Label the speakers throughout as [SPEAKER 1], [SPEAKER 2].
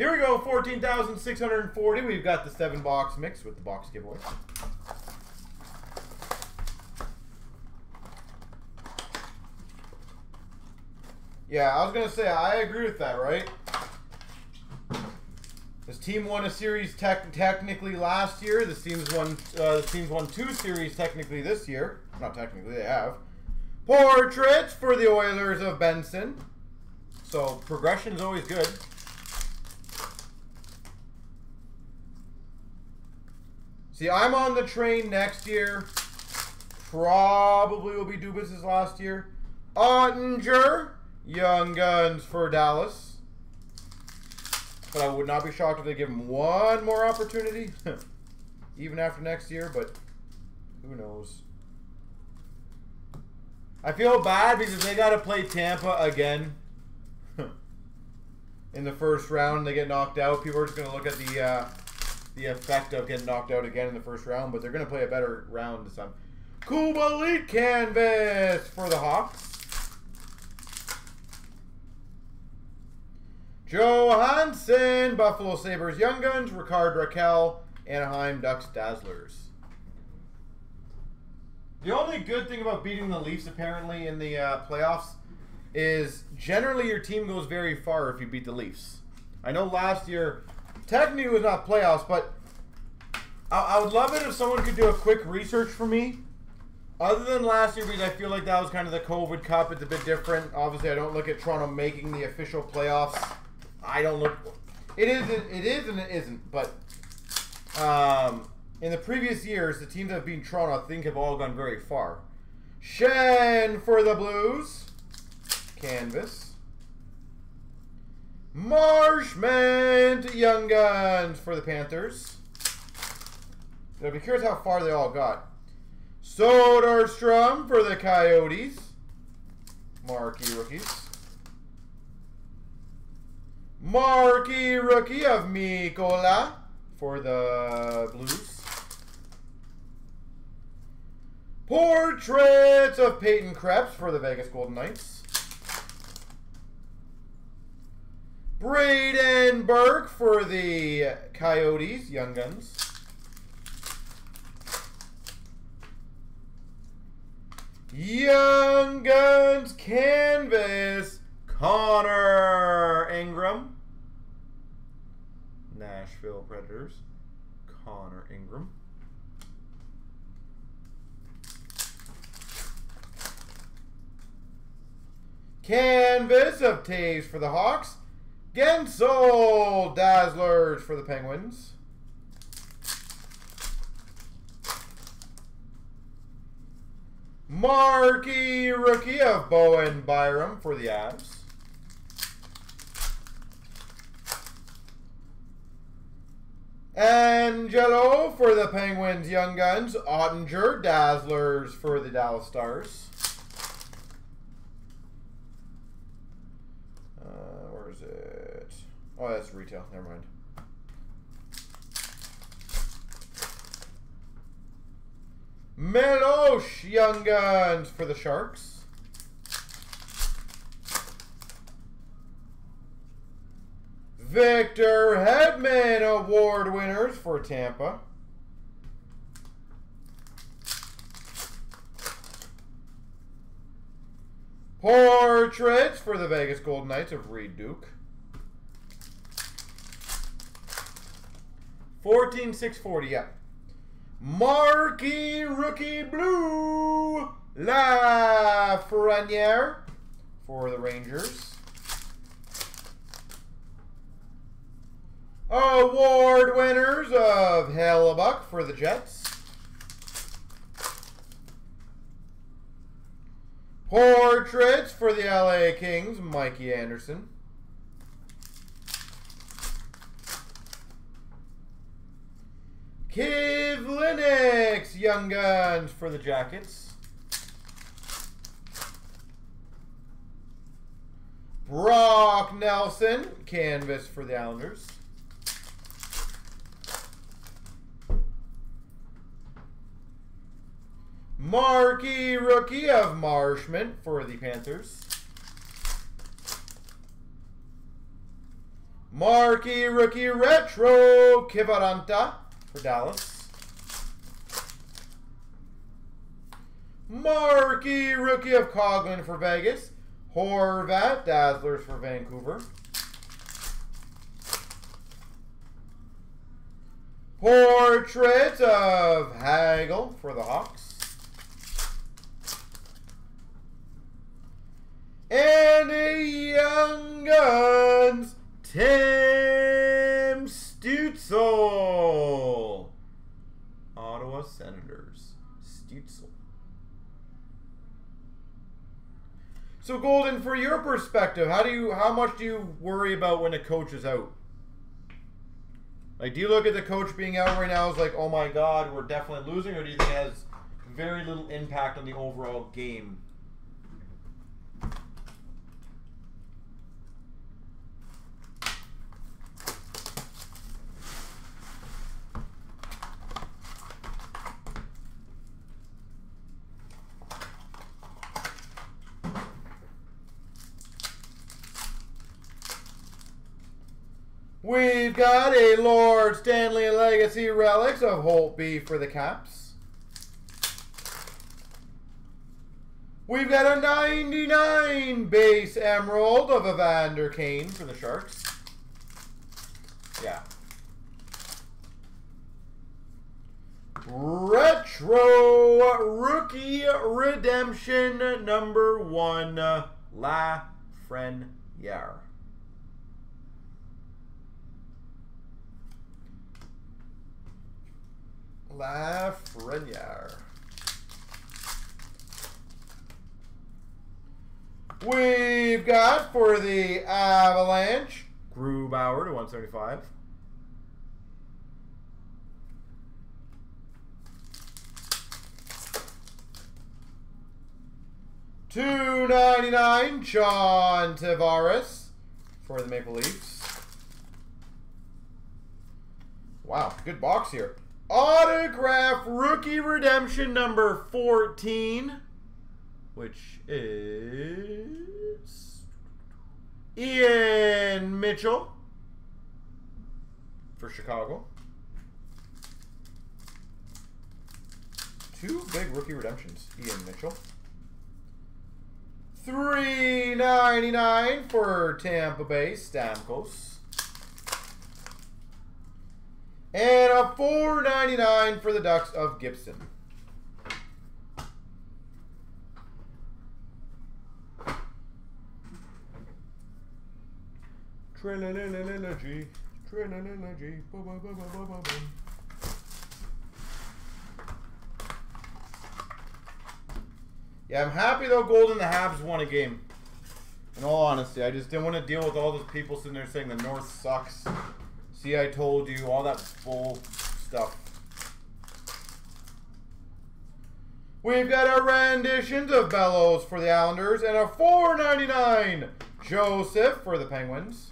[SPEAKER 1] Here we go, 14,640. We've got the seven box mix with the box giveaway. Yeah, I was gonna say I agree with that, right? This team won a series tech technically last year. This team's won uh, this team's won two series technically this year. Not technically, they have. Portraits for the Oilers of Benson. So progression is always good. See, I'm on the train next year. Probably will be Dubas' last year. Oettinger, Young Guns for Dallas. But I would not be shocked if they give him one more opportunity. Even after next year, but who knows. I feel bad because they got to play Tampa again. In the first round, they get knocked out. People are just going to look at the uh, the effect of getting knocked out again in the first round, but they're going to play a better round this time. Kubalik canvas for the Hawks. Johansson, Buffalo Sabres Young Guns, Rickard Rakell, Anaheim Ducks Dazzlers. The only good thing about beating the Leafs apparently in the uh, playoffs is generally your team goes very far if you beat the Leafs. I know last year, technically was not playoffs, but I, I would love it if someone could do a quick research for me. Other than last year, because I feel like that was kind of the COVID Cup. It's a bit different. Obviously, I don't look at Toronto making the official playoffs. I don't look. It is. It is, and it isn't. But um, in the previous years, the teams that have been Toronto, I think, have all gone very far. Schenn for the Blues. Canvas. Marchment Young Guns for the Panthers. I'll be curious how far they all got. Soderstrom for the Coyotes. Marquee rookies. Marquee rookie of Mikkola for the Blues. Portraits of Peyton Krebs for the Vegas Golden Knights. Brayden Burke for the Coyotes, Young Guns. Young Guns Canvas, Connor Ingram. Nashville Predators, Connor Ingram. Canvas of Toews for the Hawks. Guentzel Dazzlers for the Penguins. Marquee rookie of Bowen Byram for the Avs. Angello for the Penguins Young Guns. Oettinger Dazzlers for the Dallas Stars. Uh, where is it? Oh, that's retail. Never mind. Meloche Young Guns for the Sharks. Victor Hedman Award winners for Tampa. Portraits for the Vegas Golden Knights of Reid Duke. 14640, yeah. Marquee Rookie Blue Lafreniere for the Rangers. Award winners of Hellebuyck for the Jets. Portraits for the LA Kings, Mikey Anderson. Kivlenieks, Young Guns for the Jackets. Brock Nelson, Canvas for the Islanders. Marquee Rookie of Marchment for the Panthers. Marquee Rookie Retro Kiviranta for Dallas. Marquee Rookie of Coghlan for Vegas. Horvat Dazzlers for Vancouver. Portrait of Hagel for the Hawks. And a Young Guns, Tim Stützle. Ottawa Senators, Stützle. So Golden, for your perspective, how do you how much do you worry about when a coach is out? Like, do you look at the coach being out right now as like, oh my god, we're definitely losing, or do you think it has very little impact on the overall game? We've got a Lord Stanley Legacy Relics of Holtby for the Caps. We've got a 99 base Emerald of Evander Kane for the Sharks. Yeah. Retro Rookie Redemption number one, La Lafreniere. Lafreniere. We've got for the Avalanche, Grubauer to 175. Two ninety nine, John Tavares for the Maple Leafs. Wow, good box here. Autograph rookie redemption number 14, which is Ian Mitchell for Chicago. Two big rookie redemptions, Ian Mitchell. Three ninety nine for Tampa Bay, Stamkos. And a four ninety nine for the Ducks of Gibson. Trinology, Trinology, ba ba ba ba ba ba ba. Yeah, I'm happy though Golden the Habs won a game. In all honesty, I just didn't want to deal with all those people sitting there saying the North sucks. See, I told you, all that bull stuff. We've got a renditions of Bellows for the Islanders and a 4.99 Joseph for the Penguins.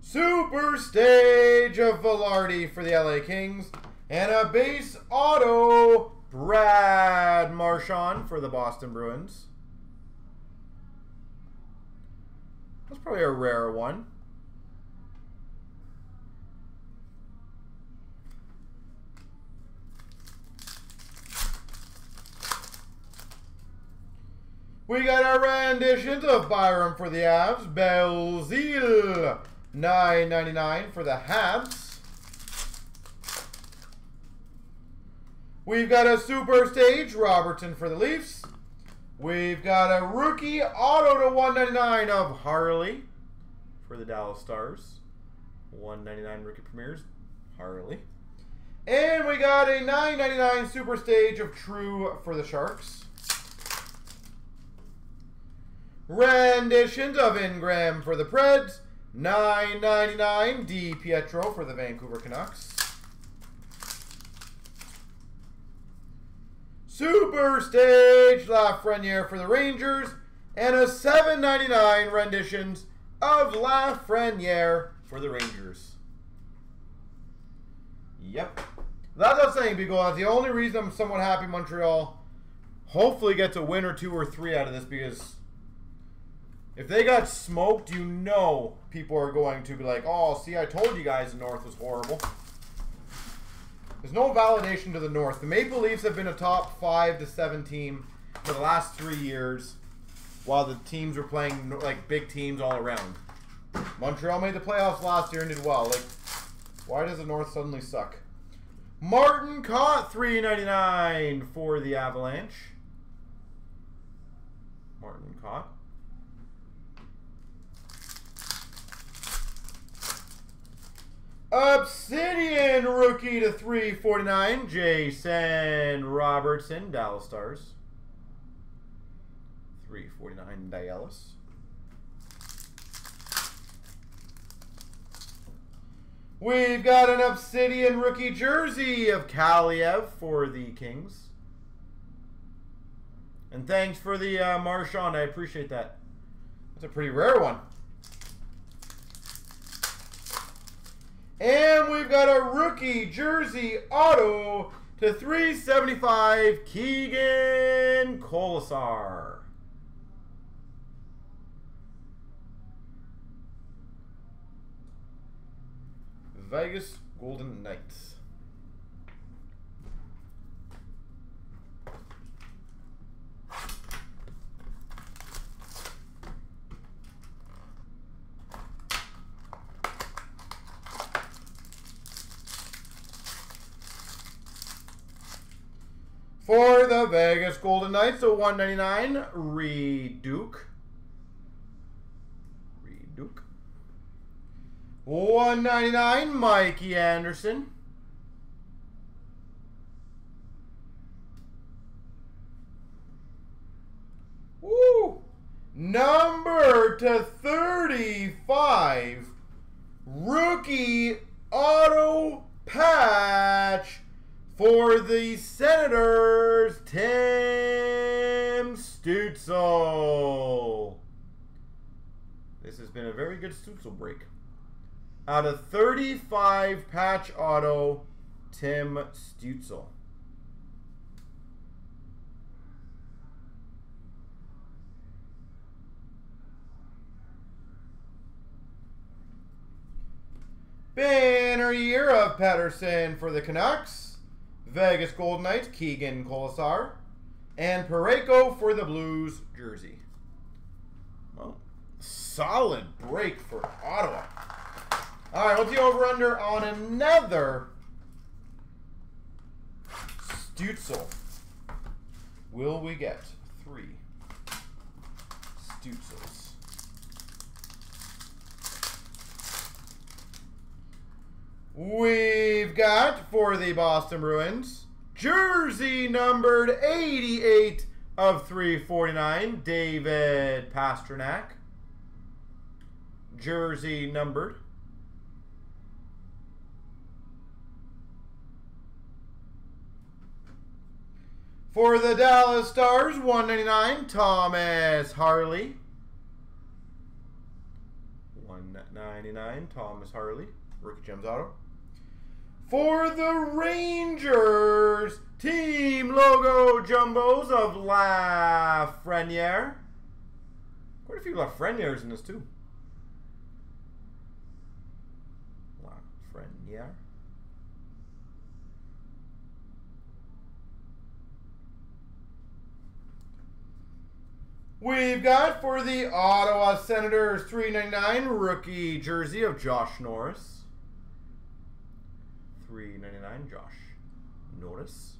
[SPEAKER 1] Super stage of Vilardi for the LA Kings. And a base auto Brad Marchand for the Boston Bruins. That's probably a rare one. We got our renditions of Byram for the Avs, ninety nine for the Habs. We've got a super stage, Robertson for the Leafs. We've got a rookie auto to 199 of Harley for the Dallas Stars. 199 rookie premieres, Harley. And we got a 999 super stage of True for the Sharks. Renditions of Ingram for the Preds. 999 DiPietro for the Vancouver Canucks. Super Stage Lafreniere for the Rangers. And a 799 renditions of Lafreniere for the Rangers. Yep. That's what I'm saying, That's the only reason I'm somewhat happy Montreal hopefully gets a win or two or three out of this because If they got smoked, you know people are going to be like, oh, see, I told you guys the North was horrible. There's no validation to the North. The Maple Leafs have been a top five to seven team for the last three years while the teams were playing like big teams all around. Montreal made the playoffs last year and did well. Like, why does the North suddenly suck? Martin Kaut 399 for the Avalanche. Martin Kaut. Obsidian rookie to 349, Jason Robertson, Dallas Stars. 349 Dallas. We've got an Obsidian rookie jersey of Kaliyev for the Kings. And thanks for the uh, Marchand. I appreciate that. That's a pretty rare one. And we've got a rookie jersey auto to 375 Keegan Kolesar. Vegas Golden Knights. For the Vegas Golden Knights, a 199 Reid Duke. Duke. 199 Mikey Anderson. Woo! Number to 35 rookie auto patch for the Senators, Tim Stützle. This has been a very good Stützle break. Out of 35 patch auto, Tim Stützle. Banner year of Pettersson for the Canucks. Vegas Golden Knights, Keegan Kolesar. And Parayko for the Blues jersey. Well, solid break for Ottawa. All right, what's the over-under on another Stützle? Will we get three Stützles? We've got for the Boston Bruins, jersey numbered 88 of 349, David Pastrnak. Jersey numbered. For the Dallas Stars, 199, Thomas Harley. 199, Thomas Harley, rookie gems auto. For the Rangers, team logo jumbos of Lafreniere. Quite a few Lafrenieres in this too. Lafreniere. We've got for the Ottawa Senators 399 rookie jersey of Josh Norris. 399 Josh Norris.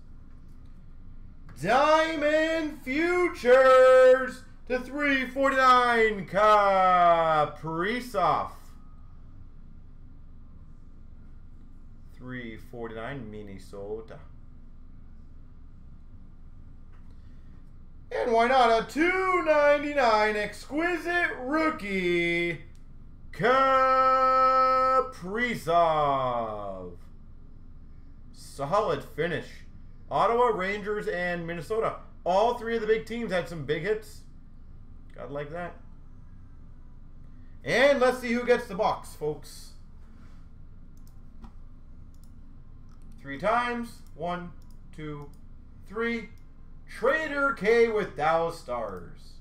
[SPEAKER 1] Diamond Futures to 349 Kaprizov. 349 Minnesota. And why not a 299 exquisite rookie Kaprizov. Solid finish. Ottawa, Rangers, and Minnesota. All three of the big teams had some big hits. God like that. And let's see who gets the box, folks. Three times. One, two, three. Trader K with Dallas Stars.